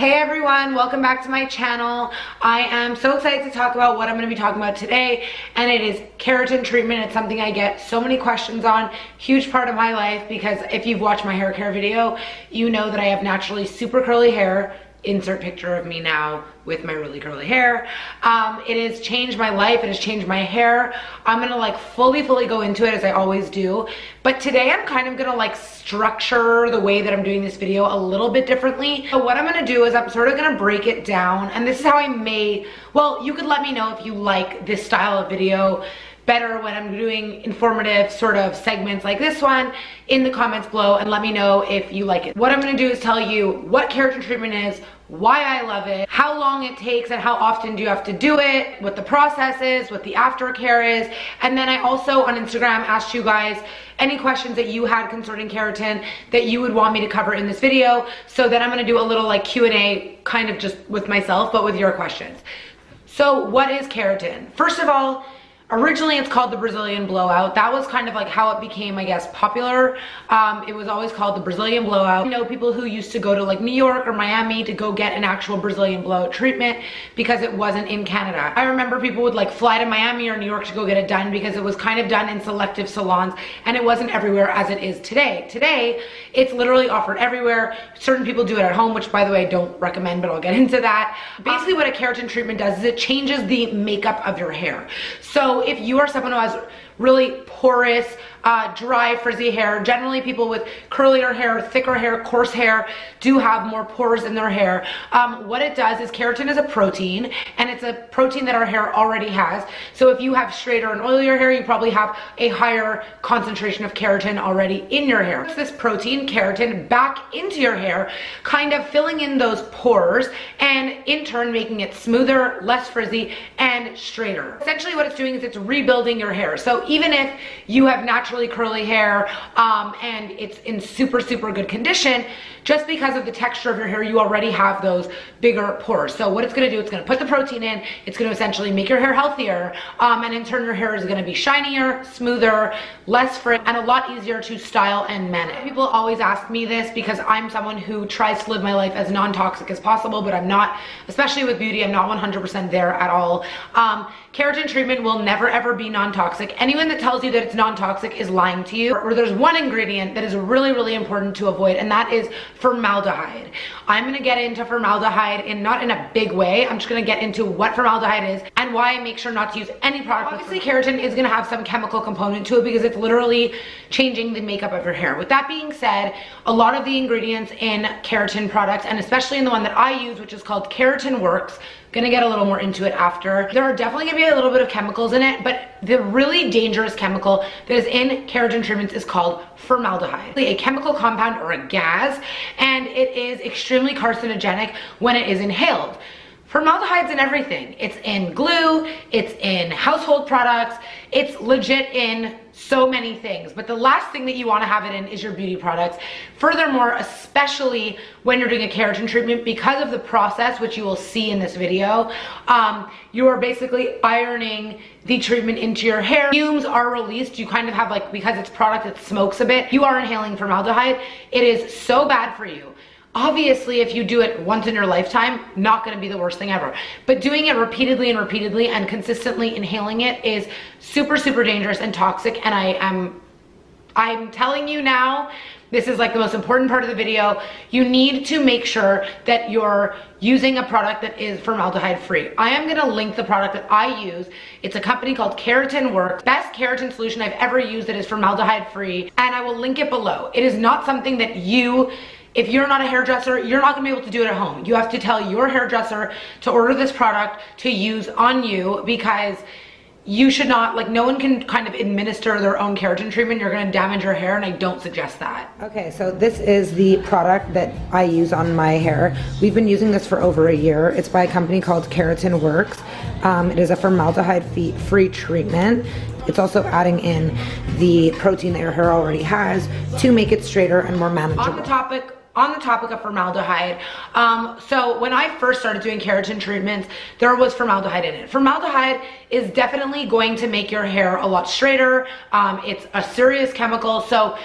Hey everyone, welcome back to my channel. I am so excited to talk about what I'm gonna be talking about today, and it is keratin treatment. It's something I get so many questions on, huge part of my life, because if you've watched my hair care video, you know that I have naturally super curly hair, insert picture of me now with my really curly hair. Um, it has changed my life. It has changed my hair. I'm gonna like fully, fully go into it as I always do. But today I'm kind of gonna like structure the way that I'm doing this video a little bit differently. So what I'm gonna do is I'm sort of gonna break it down and this is how I may, well, you could let me know if you like this style of video better when I'm doing informative sort of segments like this one in the comments below and let me know if you like it. What I'm gonna do is tell you what keratin treatment is, why I love it, how long it takes and how often do you have to do it, what the process is, what the aftercare is, and then I also on Instagram asked you guys any questions that you had concerning keratin that you would want me to cover in this video. So then I'm gonna do a little like Q&A kind of just with myself, but with your questions. So what is keratin? First of all, Originally, it's called the Brazilian Blowout. That was kind of like how it became, I guess, popular. Um, it was always called the Brazilian Blowout. You know people who used to go to like New York or Miami to go get an actual Brazilian blowout treatment because it wasn't in Canada. I remember people would like fly to Miami or New York to go get it done because it was kind of done in selective salons and it wasn't everywhere as it is today. Today, it's literally offered everywhere. Certain people do it at home, which by the way, I don't recommend, but I'll get into that. Basically what a keratin treatment does is it changes the makeup of your hair. So if you are someone who has really porous, uh, dry, frizzy hair. Generally, people with curlier hair, thicker hair, coarse hair do have more pores in their hair. Um, what it does is keratin is a protein, and it's a protein that our hair already has. So if you have straighter and oilier hair, you probably have a higher concentration of keratin already in your hair. It's this protein, keratin, back into your hair, kind of filling in those pores, and in turn making it smoother, less frizzy, and straighter. Essentially what it's doing is it's rebuilding your hair. So even if you have naturally curly hair um, and it's in super, super good condition, just because of the texture of your hair, you already have those bigger pores. So what it's gonna do, it's gonna put the protein in, it's gonna essentially make your hair healthier, um, and in turn your hair is gonna be shinier, smoother, less frizzy, and a lot easier to style and manage. People always ask me this because I'm someone who tries to live my life as non-toxic as possible, but I'm not, especially with beauty, I'm not 100% there at all. Um, keratin treatment will never ever be non-toxic. Anyone that tells you that it's non-toxic is lying to you. Or there's one ingredient that is really, really important to avoid, and that is formaldehyde. I'm gonna get into formaldehyde in not in a big way. I'm just gonna get into what formaldehyde is and why I make sure not to use any product. Obviously, keratin is gonna have some chemical component to it because it's literally changing the makeup of your hair. With that being said, a lot of the ingredients in keratin products, and especially in the one that I use, which is called Keratin Works, Gonna get a little more into it after. There are definitely gonna be a little bit of chemicals in it, but the really dangerous chemical that is in keratin treatments is called formaldehyde. A chemical compound or a gas, and it is extremely carcinogenic when it is inhaled. Formaldehyde's in everything. It's in glue, it's in household products, it's legit in so many things. But the last thing that you wanna have it in is your beauty products. Furthermore, especially when you're doing a keratin treatment, because of the process, which you will see in this video, um, you are basically ironing the treatment into your hair. Fumes are released. You kind of have like, because it's product that smokes a bit, you are inhaling formaldehyde. It is so bad for you. Obviously, if you do it once in your lifetime, not gonna be the worst thing ever. But doing it repeatedly and repeatedly and consistently inhaling it is super, super dangerous and toxic. And I am, I'm telling you now, this is like the most important part of the video. You need to make sure that you're using a product that is formaldehyde free. I am gonna link the product that I use. It's a company called Keratin Works. Best keratin solution I've ever used that is formaldehyde free. And I will link it below. It is not something that you if you're not a hairdresser, you're not gonna be able to do it at home. You have to tell your hairdresser to order this product to use on you because you should not, like no one can kind of administer their own keratin treatment. You're gonna damage your hair and I don't suggest that. Okay, so this is the product that I use on my hair. We've been using this for over a year. It's by a company called Keratin Works. Um, it is a formaldehyde-free treatment. It's also adding in the protein that your hair already has to make it straighter and more manageable. On the topic on the topic of formaldehyde, um, so when I first started doing keratin treatments, there was formaldehyde in it. Formaldehyde is definitely going to make your hair a lot straighter. Um, it's a serious chemical, so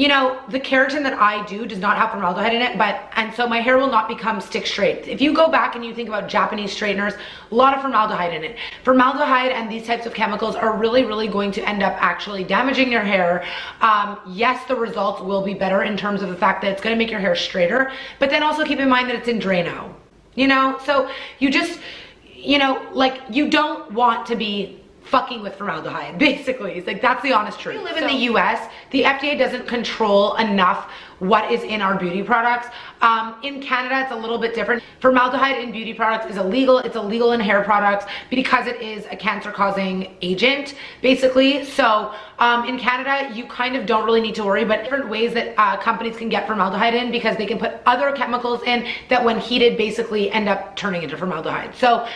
you know, the keratin that I do does not have formaldehyde in it, but, and so my hair will not become stick straight. If you go back and you think about Japanese straighteners, a lot of formaldehyde in it. Formaldehyde and these types of chemicals are really, really going to end up actually damaging your hair. Um, yes, the results will be better in terms of the fact that it's gonna make your hair straighter, but then also keep in mind that it's in Drano, you know? So you just, you know, like you don't want to be fucking with formaldehyde, basically. It's like, that's the honest truth. We live in the US, the FDA doesn't control enough what is in our beauty products. Um, in Canada, it's a little bit different. Formaldehyde in beauty products is illegal. It's illegal in hair products because it is a cancer-causing agent, basically. So um, in Canada, you kind of don't really need to worry, but different ways that uh, companies can get formaldehyde in because they can put other chemicals in that when heated basically end up turning into formaldehyde. So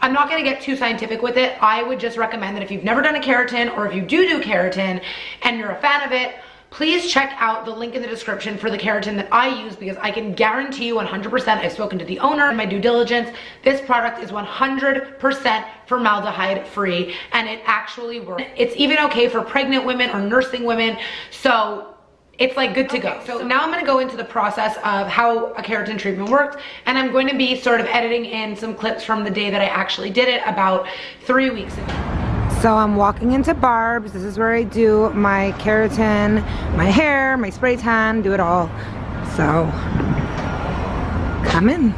I'm not gonna get too scientific with it. I would just recommend that if you've never done a keratin or if you do do keratin and you're a fan of it, please check out the link in the description for the keratin that I use because I can guarantee you 100%, I've spoken to the owner in my due diligence, this product is 100% formaldehyde free and it actually works. It's even okay for pregnant women or nursing women. So it's like good to okay, go. So now I'm gonna go into the process of how a keratin treatment works and I'm going to be sort of editing in some clips from the day that I actually did it about three weeks ago. So I'm walking into Barb's. This is where I do my keratin, my hair, my spray tan, do it all. So come in.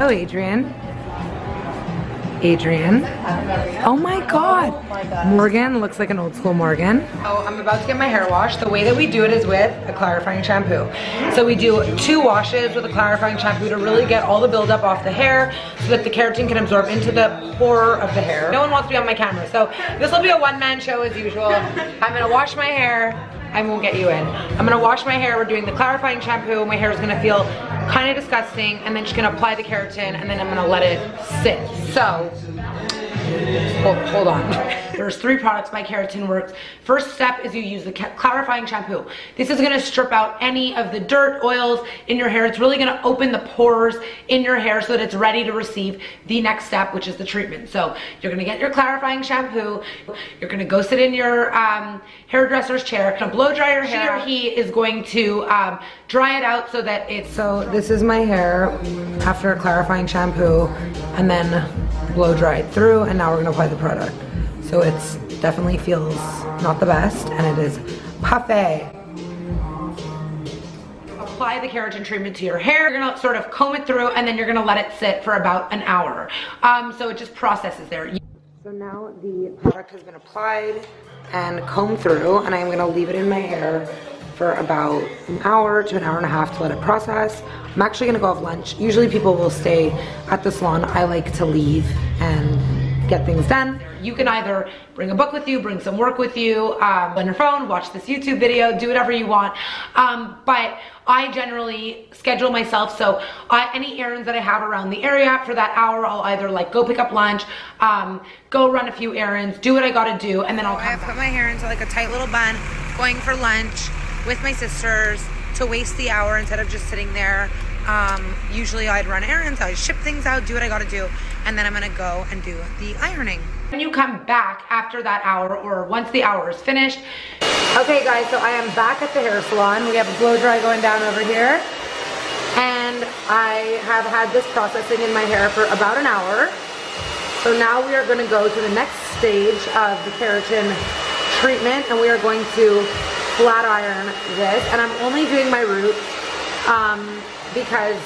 Oh, Adrian. Adrian. Oh my God. Morgan looks like an old school Morgan. Oh, I'm about to get my hair washed. The way that we do it is with a clarifying shampoo. So we do two washes with a clarifying shampoo to really get all the buildup off the hair so that the keratin can absorb into the pore of the hair. No one wants to be on my camera. So this will be a one man show as usual. I'm gonna wash my hair. I won't get you in. I'm gonna wash my hair. We're doing the clarifying shampoo. My hair is gonna feel kind of disgusting and then just gonna apply the keratin and then I'm gonna let it sit. So, hold on. There's three products by Keratin Works. First step is you use the clarifying shampoo. This is gonna strip out any of the dirt, oils in your hair. It's really gonna open the pores in your hair so that it's ready to receive the next step, which is the treatment. So you're gonna get your clarifying shampoo. You're gonna go sit in your um, hairdresser's chair. Gonna blow dry your hair. He is going to um, dry it out so that it's... So this is my hair after a clarifying shampoo and then blow dry it through and now we're gonna apply the product. So it's definitely feels not the best and it is puffy. Apply the keratin treatment to your hair. You're gonna sort of comb it through and then you're gonna let it sit for about an hour. Um, so it just processes there. So now the product has been applied and combed through and I'm gonna leave it in my hair for about an hour to an hour and a half to let it process. I'm actually gonna go have lunch. Usually people will stay at the salon. I like to leave and get things done. You can either bring a book with you, bring some work with you, um, on your phone, watch this YouTube video, do whatever you want. Um, but I generally schedule myself so I, any errands that I have around the area for that hour, I'll either like go pick up lunch, um, go run a few errands, do what I gotta do, and then I'll come I put my hair into like a tight little bun, going for lunch with my sisters to waste the hour instead of just sitting there um, usually I'd run errands, I'd ship things out, do what I gotta do, and then I'm gonna go and do the ironing. When you come back after that hour or once the hour is finished. Okay guys, so I am back at the hair salon. We have a blow dry going down over here. And I have had this processing in my hair for about an hour. So now we are gonna go to the next stage of the keratin treatment and we are going to flat iron this. And I'm only doing my roots. Um, because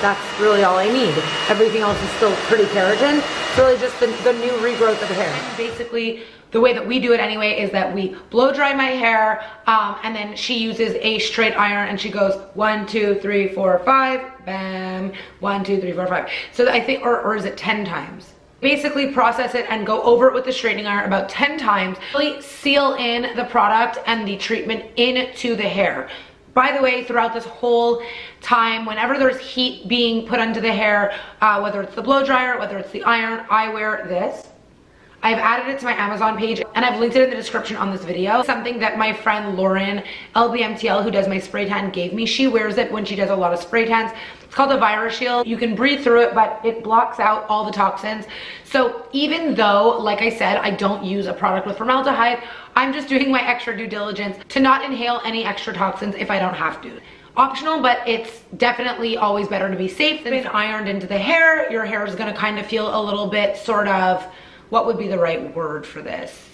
that's really all I need. Everything else is still pretty keratin. It's really just the, the new regrowth of hair. And basically, the way that we do it anyway is that we blow dry my hair um, and then she uses a straight iron and she goes one, two, three, four, five, bam, one, two, three, four, five. So I think, or, or is it 10 times? basically process it and go over it with the straightening iron about 10 times. Really seal in the product and the treatment into the hair. By the way, throughout this whole time, whenever there's heat being put under the hair, uh, whether it's the blow dryer, whether it's the iron, I wear this. I've added it to my Amazon page and I've linked it in the description on this video. Something that my friend Lauren LBMTL who does my spray tan gave me. She wears it when she does a lot of spray tans. It's called a Virus Shield. You can breathe through it, but it blocks out all the toxins. So even though, like I said, I don't use a product with formaldehyde, I'm just doing my extra due diligence to not inhale any extra toxins if I don't have to optional, but it's definitely always better to be safe than it's ironed into the hair. Your hair is gonna kind of feel a little bit sort of, what would be the right word for this?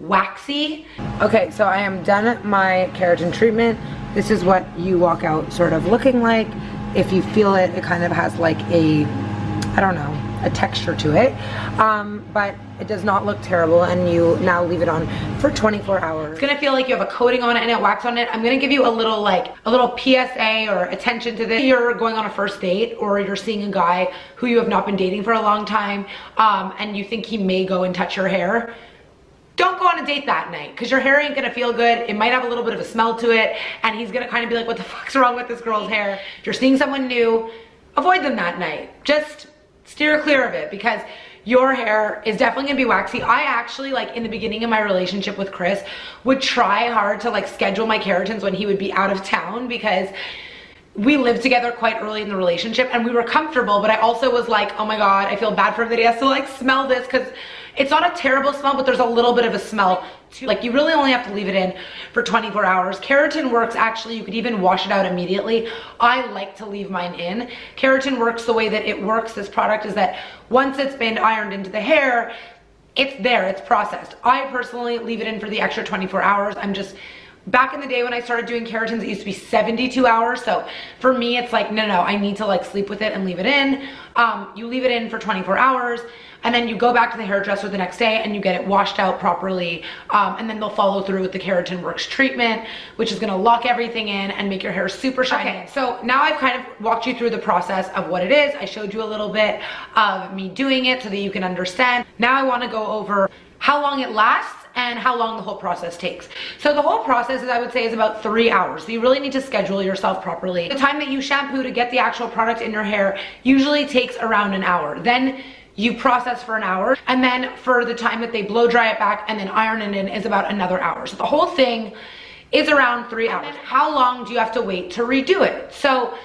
Waxy. Okay, so I am done my keratin treatment. This is what you walk out sort of looking like. If you feel it, it kind of has like a, I don't know, a texture to it. Um, but it does not look terrible and you now leave it on for 24 hours. It's gonna feel like you have a coating on it and a wax on it. I'm gonna give you a little like, a little PSA or attention to this. You're going on a first date or you're seeing a guy who you have not been dating for a long time um, and you think he may go and touch your hair don't go on a date that night because your hair ain't gonna feel good. It might have a little bit of a smell to it and he's gonna kind of be like, what the fuck's wrong with this girl's hair? If you're seeing someone new, avoid them that night. Just steer clear of it because your hair is definitely gonna be waxy. I actually, like in the beginning of my relationship with Chris, would try hard to like schedule my keratins when he would be out of town because we lived together quite early in the relationship and we were comfortable, but I also was like, oh my God, I feel bad for has to like smell this because it's not a terrible smell, but there's a little bit of a smell to like you really only have to leave it in for 24 hours. Keratin Works actually, you could even wash it out immediately. I like to leave mine in. Keratin works the way that it works, this product is that once it's been ironed into the hair, it's there, it's processed. I personally leave it in for the extra 24 hours. I'm just back in the day when I started doing keratins, it used to be 72 hours. So for me, it's like, no, no, I need to like sleep with it and leave it in. Um, you leave it in for 24 hours and then you go back to the hairdresser the next day and you get it washed out properly. Um, and then they'll follow through with the Keratin Works treatment, which is gonna lock everything in and make your hair super shiny. Okay, so now I've kind of walked you through the process of what it is. I showed you a little bit of me doing it so that you can understand. Now I wanna go over how long it lasts and how long the whole process takes. So the whole process is I would say is about three hours. So you really need to schedule yourself properly. The time that you shampoo to get the actual product in your hair usually takes around an hour. Then you process for an hour and then for the time that they blow dry it back and then iron it in is about another hour. So the whole thing is around three hours. How long do you have to wait to redo it? So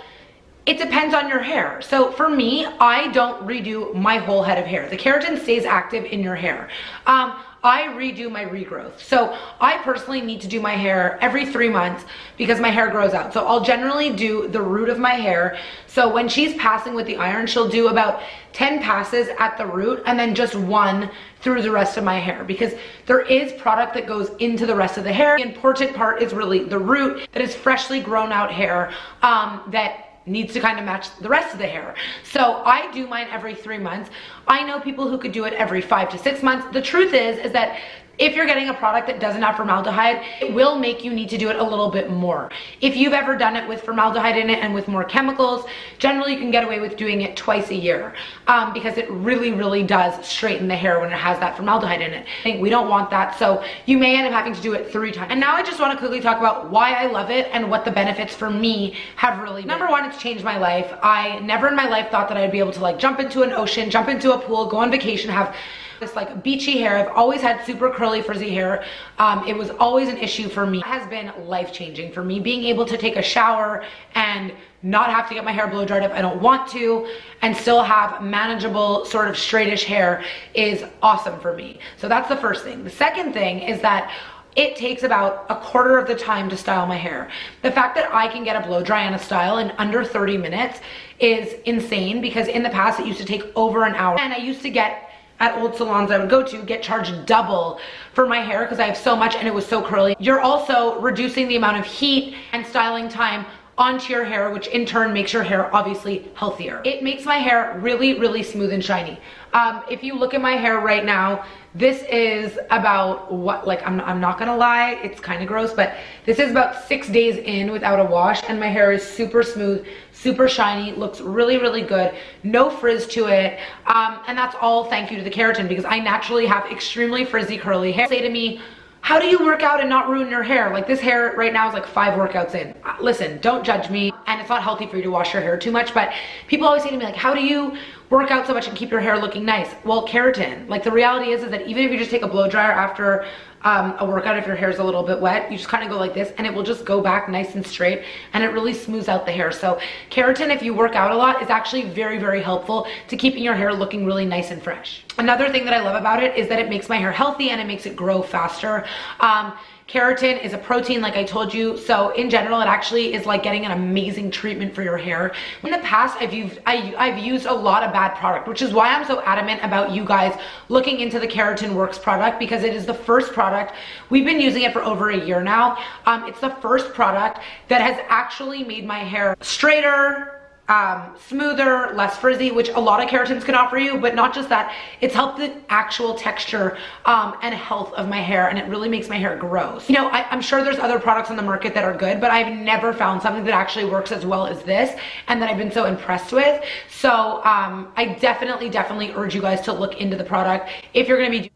it depends on your hair. So for me, I don't redo my whole head of hair. The keratin stays active in your hair. Um, I redo my regrowth. So I personally need to do my hair every three months because my hair grows out. So I'll generally do the root of my hair. So when she's passing with the iron, she'll do about 10 passes at the root and then just one through the rest of my hair because there is product that goes into the rest of the hair. The important part is really the root that is freshly grown out hair um, that needs to kind of match the rest of the hair. So I do mine every three months. I know people who could do it every five to six months. The truth is, is that if you're getting a product that doesn't have formaldehyde, it will make you need to do it a little bit more. If you've ever done it with formaldehyde in it and with more chemicals, generally you can get away with doing it twice a year um, because it really, really does straighten the hair when it has that formaldehyde in it. I think we don't want that, so you may end up having to do it three times. And now I just wanna quickly talk about why I love it and what the benefits for me have really been. Number one, it's changed my life. I never in my life thought that I'd be able to like jump into an ocean, jump into a pool, go on vacation, have this like beachy hair. I've always had super curly frizzy hair. Um, it was always an issue for me. It has been life changing for me. Being able to take a shower and not have to get my hair blow dried if I don't want to and still have manageable sort of straightish hair is awesome for me. So that's the first thing. The second thing is that it takes about a quarter of the time to style my hair. The fact that I can get a blow dry and a style in under 30 minutes is insane because in the past it used to take over an hour and I used to get at old salons I would go to get charged double for my hair because I have so much and it was so curly. You're also reducing the amount of heat and styling time onto your hair, which in turn makes your hair obviously healthier. It makes my hair really, really smooth and shiny. Um, if you look at my hair right now, this is about what, like, I'm, I'm not gonna lie, it's kind of gross, but this is about six days in without a wash and my hair is super smooth, super shiny, looks really, really good, no frizz to it. Um, and that's all thank you to the keratin because I naturally have extremely frizzy curly hair. Say to me, how do you work out and not ruin your hair? Like this hair right now is like five workouts in. Uh, listen, don't judge me. And it's not healthy for you to wash your hair too much, but people always say to me like, how do you work out so much and keep your hair looking nice? Well, keratin. Like the reality is, is that even if you just take a blow dryer after um, a workout, if your hair is a little bit wet, you just kind of go like this and it will just go back nice and straight and it really smooths out the hair. So keratin, if you work out a lot, is actually very, very helpful to keeping your hair looking really nice and fresh. Another thing that I love about it is that it makes my hair healthy and it makes it grow faster. Um, Keratin is a protein like I told you. So in general, it actually is like getting an amazing treatment for your hair. In the past, I've used, I, I've used a lot of bad product, which is why I'm so adamant about you guys looking into the Keratin Works product because it is the first product. We've been using it for over a year now. Um, it's the first product that has actually made my hair straighter, um, smoother, less frizzy, which a lot of keratins can offer you, but not just that, it's helped the actual texture um, and health of my hair, and it really makes my hair grow. You know, I, am sure there's other products on the market that are good, but I've never found something that actually works as well as this, and that I've been so impressed with. So um, I definitely, definitely urge you guys to look into the product if you're gonna be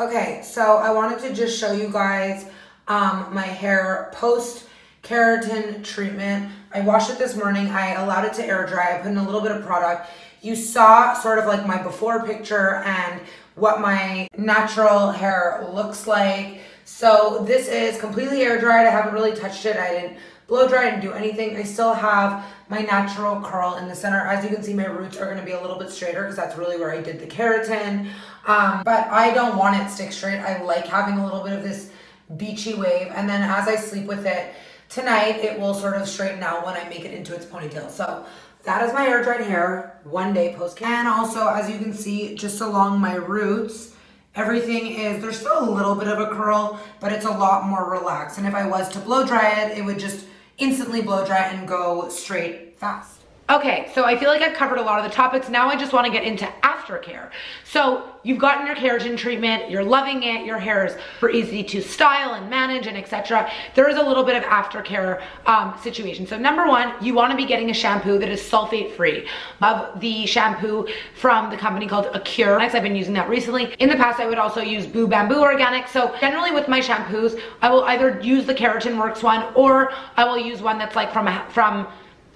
Okay, so I wanted to just show you guys um, my hair post keratin treatment. I washed it this morning. I allowed it to air dry. I put in a little bit of product. You saw sort of like my before picture and what my natural hair looks like. So this is completely air dried. I haven't really touched it. I didn't blow dry, I didn't do anything. I still have my natural curl in the center. As you can see, my roots are gonna be a little bit straighter because that's really where I did the keratin. Um, but I don't want it stick straight. I like having a little bit of this beachy wave. And then as I sleep with it, Tonight, it will sort of straighten out when I make it into its ponytail. So that is my air dried hair, one day post And also, as you can see, just along my roots, everything is, there's still a little bit of a curl, but it's a lot more relaxed. And if I was to blow dry it, it would just instantly blow dry and go straight fast. Okay, so I feel like I've covered a lot of the topics. Now I just wanna get into aftercare. So you've gotten your keratin treatment, you're loving it, your hair is super easy to style and manage and etc. There is a little bit of aftercare um, situation. So number one, you wanna be getting a shampoo that is sulfate free. Of the shampoo from the company called Acure. I've been using that recently. In the past, I would also use Boo Bamboo Organic. So generally with my shampoos, I will either use the Keratin Works one or I will use one that's like from, from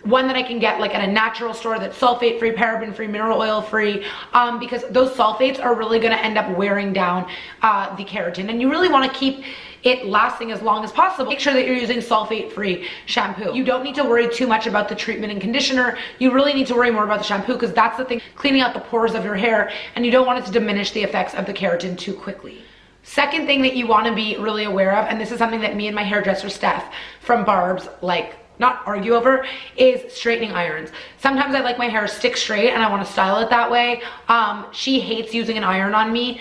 one that I can get like at a natural store that's sulfate free, paraben free, mineral oil free, um, because those sulfates are really gonna end up wearing down uh, the keratin. And you really wanna keep it lasting as long as possible. Make sure that you're using sulfate free shampoo. You don't need to worry too much about the treatment and conditioner. You really need to worry more about the shampoo because that's the thing, cleaning out the pores of your hair and you don't want it to diminish the effects of the keratin too quickly. Second thing that you wanna be really aware of, and this is something that me and my hairdresser Steph from Barb's like not argue over is straightening irons. Sometimes I like my hair stick straight and I want to style it that way. Um, she hates using an iron on me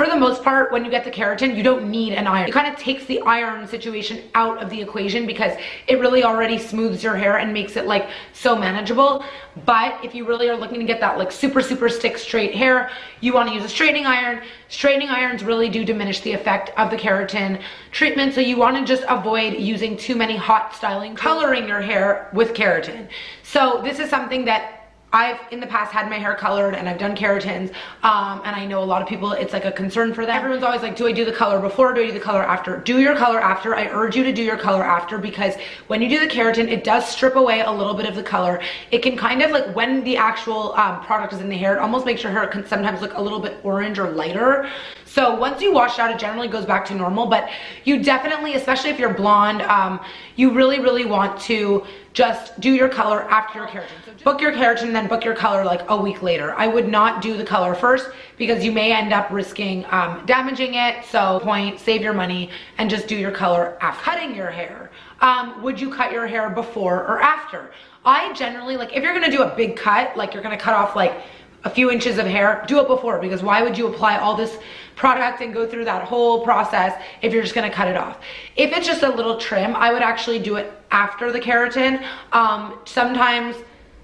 for the most part, when you get the keratin, you don't need an iron. It kind of takes the iron situation out of the equation because it really already smooths your hair and makes it like so manageable. But if you really are looking to get that like super, super stick straight hair, you want to use a straightening iron. Straightening irons really do diminish the effect of the keratin treatment. So you want to just avoid using too many hot styling, coloring your hair with keratin. So this is something that I've in the past had my hair colored and I've done keratins um, and I know a lot of people it's like a concern for them. Everyone's always like do I do the color before or do I do the color after? Do your color after. I urge you to do your color after because when you do the keratin it does strip away a little bit of the color. It can kind of like when the actual um, product is in the hair it almost makes your hair can sometimes look a little bit orange or lighter. So once you wash out it generally goes back to normal but you definitely especially if you're blonde um, you really really want to just do your color after your keratin. So book your keratin then book your color like a week later. I would not do the color first because you may end up risking um, damaging it. So point, save your money and just do your color after cutting your hair. Um, would you cut your hair before or after? I generally like if you're gonna do a big cut, like you're gonna cut off like a few inches of hair, do it before because why would you apply all this product and go through that whole process if you're just gonna cut it off. If it's just a little trim, I would actually do it after the keratin. Um, sometimes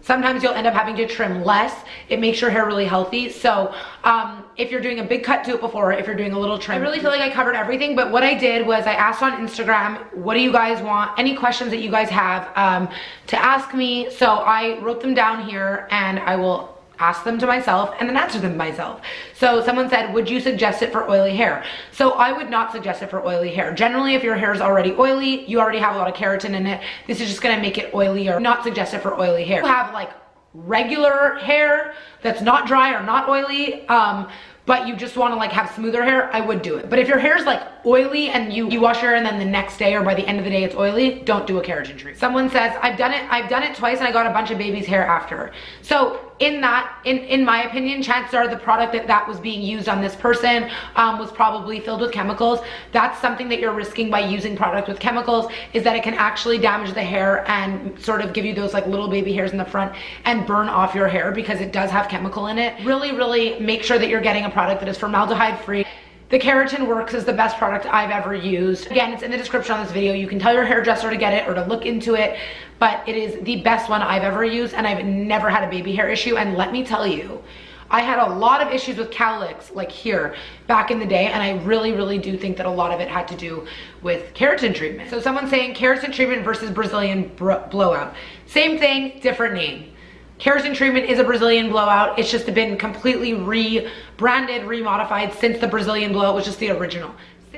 Sometimes you'll end up having to trim less. It makes your hair really healthy. So um, if you're doing a big cut, do it before. If you're doing a little trim. I really feel like I covered everything, but what I did was I asked on Instagram, what do you guys want? Any questions that you guys have um, to ask me. So I wrote them down here and I will ask them to myself and then answer them myself. So someone said, would you suggest it for oily hair? So I would not suggest it for oily hair. Generally, if your hair is already oily, you already have a lot of keratin in it. This is just gonna make it oilier. Not suggest it for oily hair. You have like regular hair that's not dry or not oily, um, but you just want to like have smoother hair, I would do it. But if your hair is like oily and you, you wash your hair and then the next day or by the end of the day it's oily, don't do a keratin treatment. Someone says, I've done it, I've done it twice and I got a bunch of baby's hair after. So in that, in, in my opinion, chances are the product that that was being used on this person um, was probably filled with chemicals. That's something that you're risking by using product with chemicals is that it can actually damage the hair and sort of give you those like little baby hairs in the front and burn off your hair because it does have chemical in it. Really, really make sure that you're getting a product that is formaldehyde free. The Keratin Works is the best product I've ever used. Again, it's in the description on this video. You can tell your hairdresser to get it or to look into it, but it is the best one I've ever used and I've never had a baby hair issue. And let me tell you, I had a lot of issues with cowlicks like here back in the day and I really really do think that a lot of it had to do with keratin treatment. So someone's saying keratin treatment versus Brazilian blowout. Same thing, different name. Keratin treatment is a Brazilian blowout. It's just been completely rebranded, remodified since the Brazilian blowout was just the original.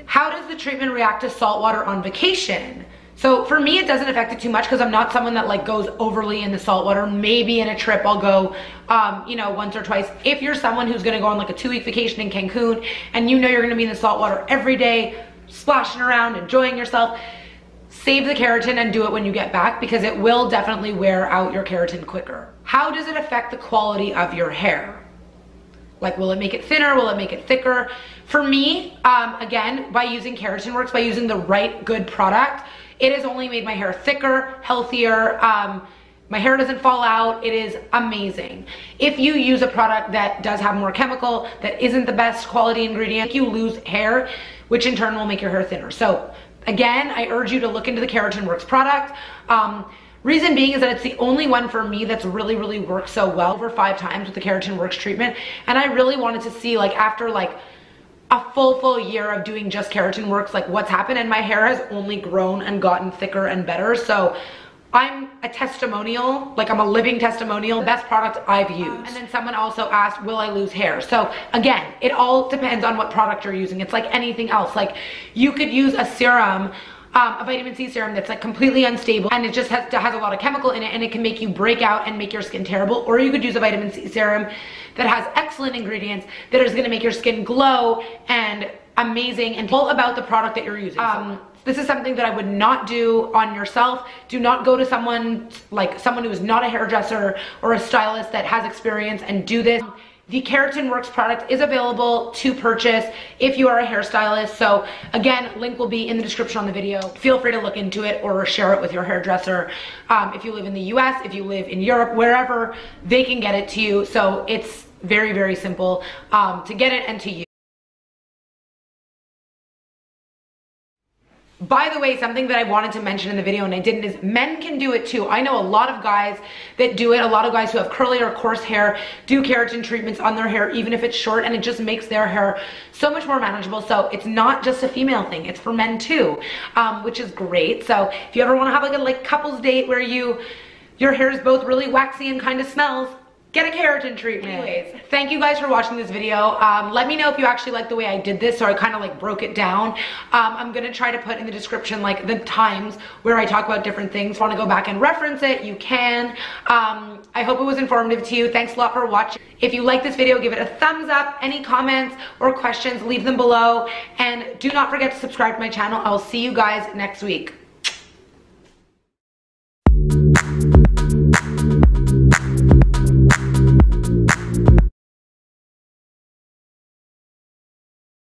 How does the treatment react to salt water on vacation? So for me, it doesn't affect it too much because I'm not someone that like goes overly in the salt water. Maybe in a trip I'll go, um, you know, once or twice. If you're someone who's gonna go on like a two week vacation in Cancun and you know you're gonna be in the salt water every day, splashing around, enjoying yourself, save the keratin and do it when you get back because it will definitely wear out your keratin quicker. How does it affect the quality of your hair? Like, will it make it thinner? Will it make it thicker? For me, um, again, by using Keratin Works, by using the right good product, it has only made my hair thicker, healthier, um, my hair doesn't fall out. It is amazing. If you use a product that does have more chemical, that isn't the best quality ingredient, you lose hair, which in turn will make your hair thinner. So again, I urge you to look into the Keratin Works product. Um, Reason being is that it's the only one for me that's really, really worked so well over five times with the Keratin Works treatment. And I really wanted to see like after like a full, full year of doing just Keratin Works, like what's happened. And my hair has only grown and gotten thicker and better. So I'm a testimonial, like I'm a living testimonial, best product I've used. And then someone also asked, will I lose hair? So again, it all depends on what product you're using. It's like anything else. Like you could use a serum um, a vitamin C serum that's like completely unstable and it just has, has a lot of chemical in it and it can make you break out and make your skin terrible. Or you could use a vitamin C serum that has excellent ingredients that is gonna make your skin glow and amazing and all about the product that you're using. Um, this is something that I would not do on yourself. Do not go to someone like someone who is not a hairdresser or a stylist that has experience and do this. The Keratin Works product is available to purchase if you are a hairstylist. So again, link will be in the description on the video. Feel free to look into it or share it with your hairdresser. Um, if you live in the US, if you live in Europe, wherever, they can get it to you. So it's very, very simple um, to get it and to use. By the way, something that I wanted to mention in the video and I didn't is men can do it too. I know a lot of guys that do it. A lot of guys who have curly or coarse hair do keratin treatments on their hair, even if it's short, and it just makes their hair so much more manageable. So it's not just a female thing, it's for men too, um, which is great. So if you ever wanna have like a like couples date where you, your hair is both really waxy and kind of smells, get a keratin treatment. Anyways, thank you guys for watching this video. Um, let me know if you actually like the way I did this, or I kind of like broke it down. Um, I'm gonna try to put in the description like the times where I talk about different things. Want to go back and reference it, you can. Um, I hope it was informative to you. Thanks a lot for watching. If you like this video, give it a thumbs up. Any comments or questions, leave them below. And do not forget to subscribe to my channel. I will see you guys next week.